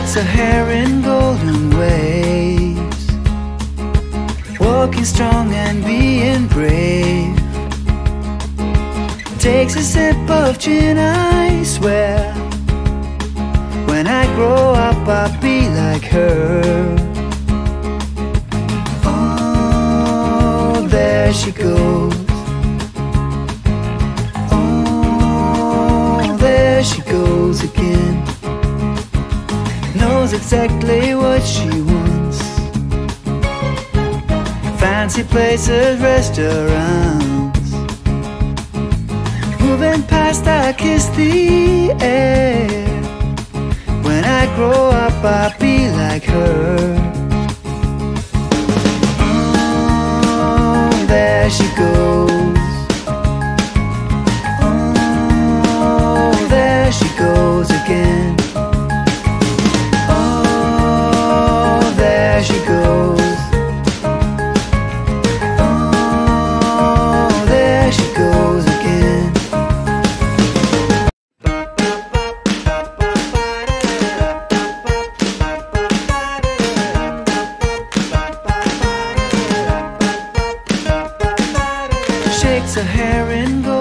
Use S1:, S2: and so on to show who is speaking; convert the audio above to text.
S1: Her hair in golden waves Walking strong and being brave. Takes a sip of gin, I swear. When I grow up I'll be like her. Oh, there she goes. Oh, there she goes again. Exactly what she wants. Fancy places, restaurants. Moving past, I kiss the air. When I grow up, I'll be like her. Oh, there she goes. Oh, there she goes again. likes a herringbone.